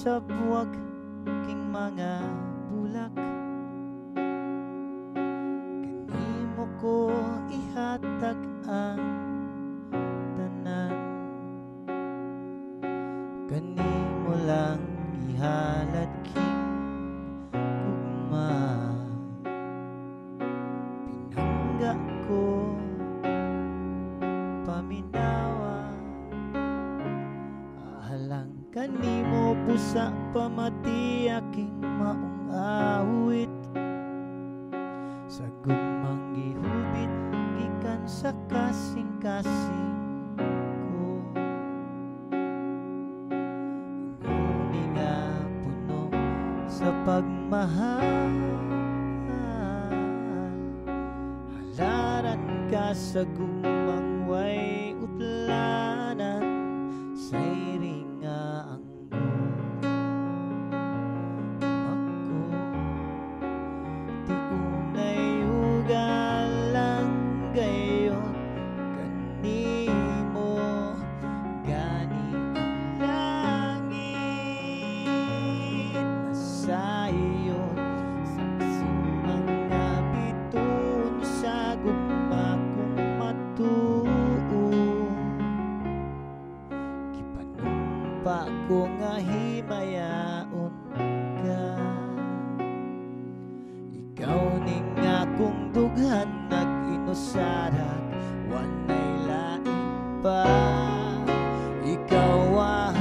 sa buwag king mga bulak. Kanimo ko ihatag ang tanan. Kanimo lang ihalad king kanimo busa pamati aking maong awit. Sa gumang gihubit gikan sa kasing-kasing ko. Ngunit nga puno sa pagmahal Halaran ka sa gumang way ko nga himayaon ka Ikaw ning akong dughan nag-inusarat Wanay lain pa. Ikaw ang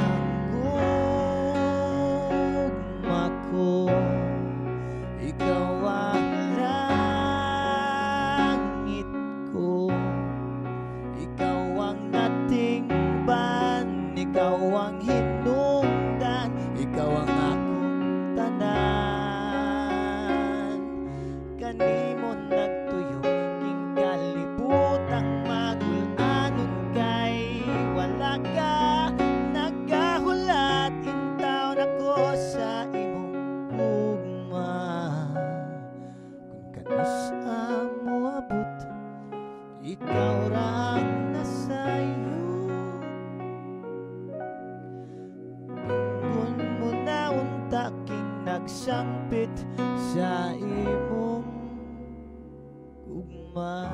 gugma ko Ikaw ang langit ko. Ikaw ang natingban Ikaw ang hinungdan Kanus mo abot ikaw nasayo Pingon mo na unta king nagsampit sa imong ugma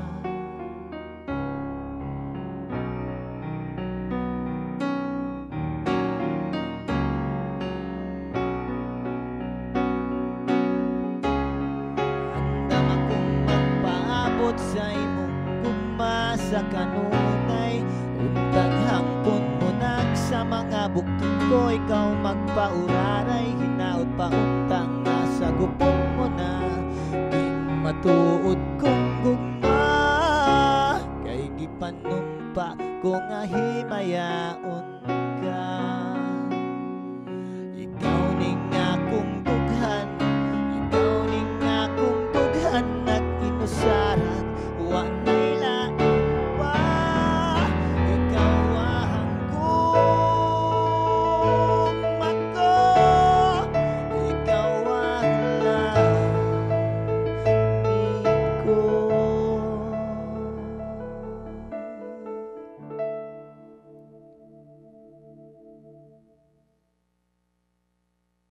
magpaabot sa imong gugma sa kanunay Untang hangpon mo nag sa mga buktong ko Ikaw magpauraray. Hinaot pa untang nasa gupon mo na King matuod kong gugma. Kay gipanumpa ko nga himayaon